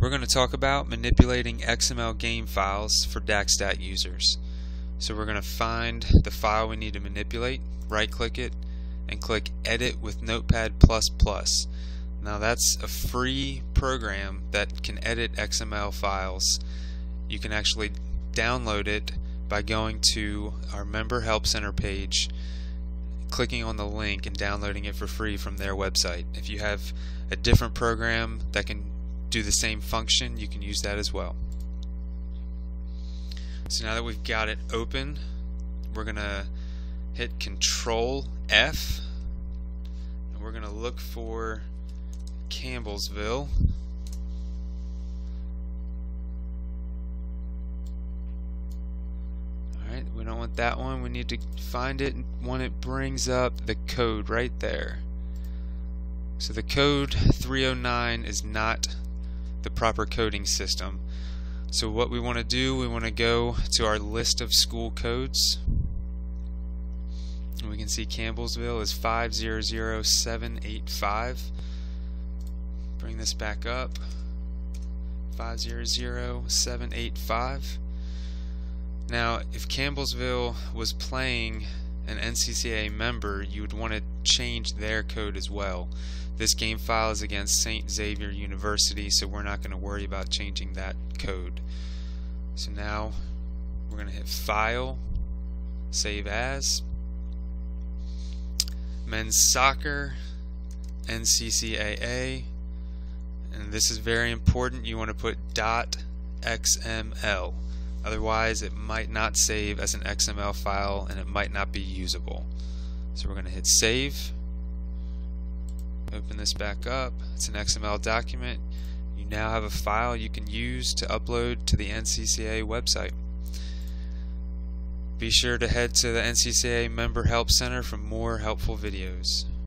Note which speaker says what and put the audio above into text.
Speaker 1: We're going to talk about manipulating XML game files for DakStat users. So we're going to find the file we need to manipulate, right click it, and click Edit with Notepad++. Now that's a free program that can edit XML files. You can actually download it by going to our Member Help Center page, clicking on the link and downloading it for free from their website. If you have a different program that can do the same function, you can use that as well. So now that we've got it open, we're going to hit Control F and we're going to look for Campbellsville. Alright, we don't want that one. We need to find it when it brings up the code right there. So the code 309 is not the proper coding system. So what we want to do, we want to go to our list of school codes. And we can see Campbellsville is 500785. Bring this back up. 500785. Now, if Campbellsville was playing an NCCAA member, you would want to change their code as well. This game file is against St. Xavier University, so we're not going to worry about changing that code. So now we're going to hit File, Save As, Men's Soccer, NCCAA, and this is very important. You want to put .xml. Otherwise, it might not save as an XML file and it might not be usable. So we're going to hit Save. Open this back up. It's an XML document. You now have a file you can use to upload to the NCCAA website. Be sure to head to the NCCAA Member Help Center for more helpful videos.